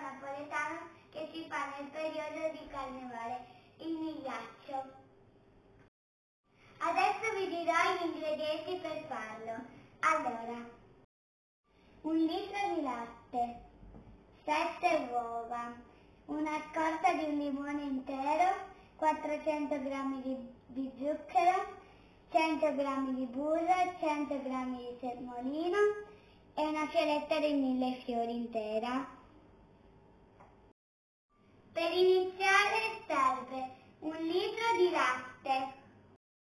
napoletano che si fa nel periodo di carnevale, il migliaccio. Adesso vi dirò gli ingredienti per farlo. Allora, un litro di latte, 7 uova, una scorta di un limone intero, 400 g di, di zucchero, 100 g di burro, 100 g di semolino e una fialetta di mille fiori intera. Per iniziare serve un litro di latte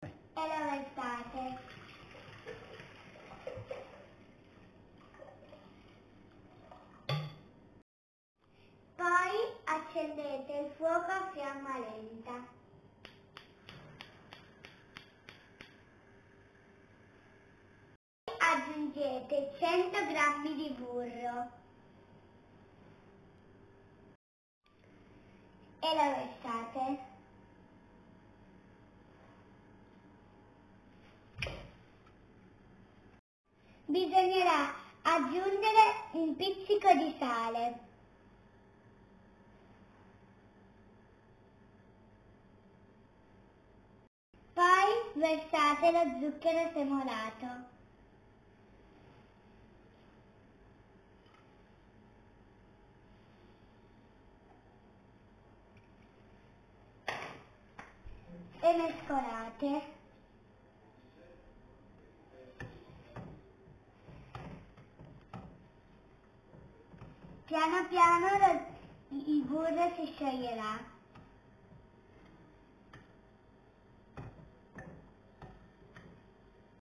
e lo versate. Poi accendete il fuoco a fiamma lenta. Aggiungete 100 g di burro e lo versate. Bisognerà aggiungere un pizzico di sale. Poi versate lo zucchero semolato. E mescolate. Piano piano il burro si scioglierà.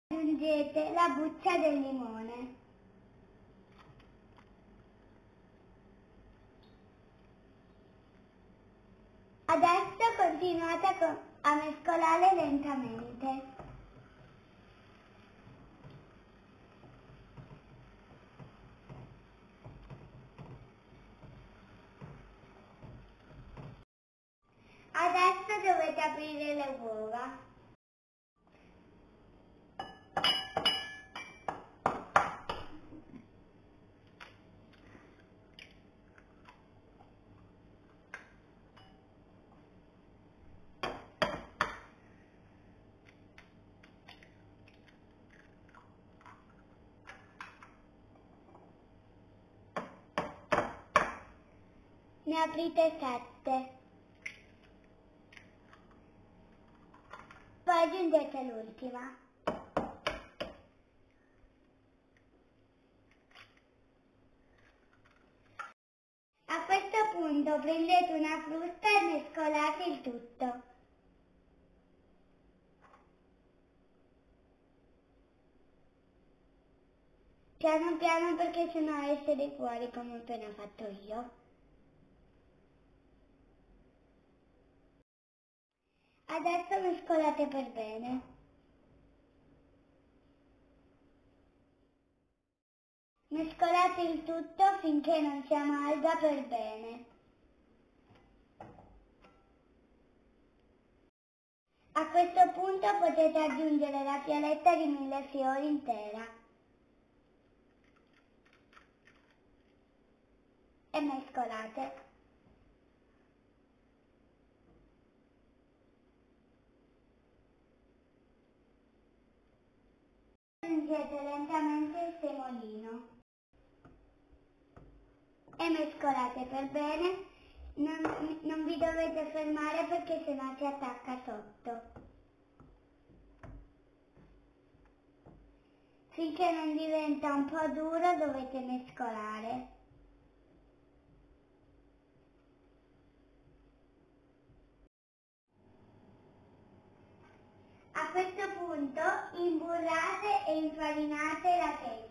Aggiungete la buccia del limone. Adesso continuate a co- a mescolare lentamente. Adesso dovete aprire le uova. Ne aprite sette. Poi aggiungete l'ultima. A questo punto prendete una frusta e mescolate il tutto. Piano piano perché sennò esce fuori come ho appena fatto io. Adesso mescolate per bene. Mescolate il tutto finché non si amalga per bene. A questo punto potete aggiungere la fialetta di mille fiori intera. E mescolate. Aggiungete lentamente il semolino e mescolate per bene. Non, non vi dovete fermare perché sennò si attacca sotto. Finché non diventa un po' duro dovete mescolare. A questo punto imburrate e infarinate la teglia.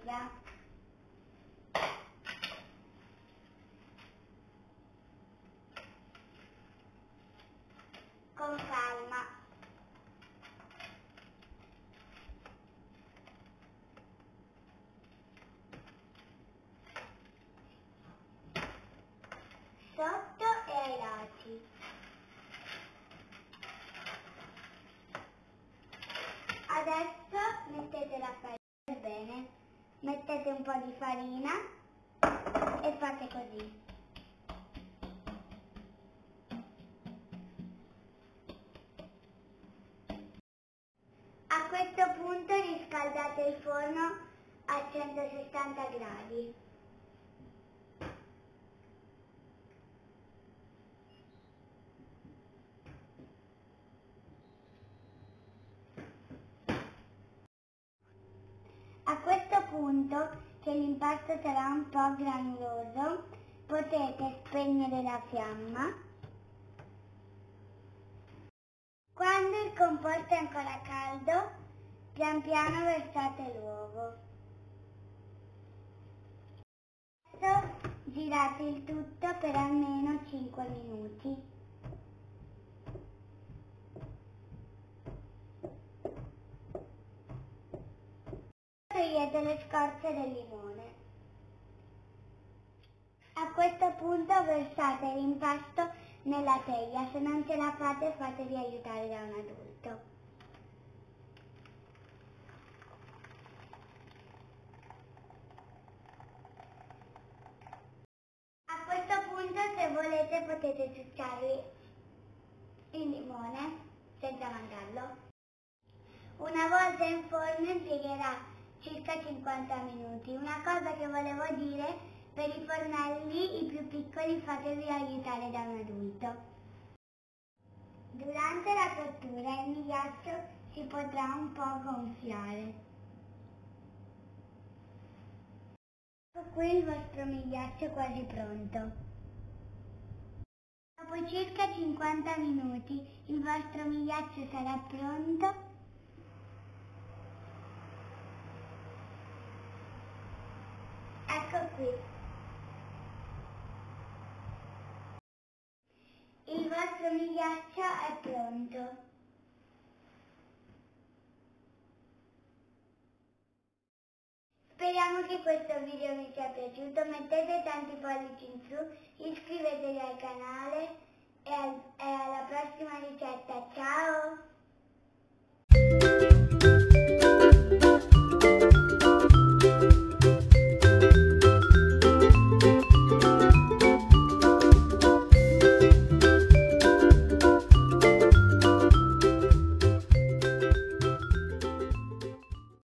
Adesso mettetela a farina bene. Mettete un po' di farina e fate così. A questo punto riscaldate il forno a 160 gradi. A questo punto, che l'impasto sarà un po' granuloso, potete spegnere la fiamma. Quando il composto è ancora caldo, pian piano versate l'uovo. Adesso girate il tutto per almeno 5 minuti. Togliete le scorze del limone. A questo punto versate l'impasto nella teglia, se non ce la fate fatevi aiutare da un adulto. A questo punto se volete potete ciucciarvi il limone senza mangiarlo. Una volta in forno impiegherà circa 50 minuti. Una cosa che volevo dire, per i fornelli, i più piccoli fatevi aiutare da un adulto. Durante la cottura il migliaccio si potrà un po' gonfiare. Ecco qui il vostro migliaccio quasi pronto. Dopo circa 50 minuti il vostro migliaccio sarà pronto Ecco qui. Il vostro migliaccio è pronto. Speriamo che questo video vi sia piaciuto, mettete tanti pollici in su, iscrivetevi al canale e, e alla prossima ricetta, ciao!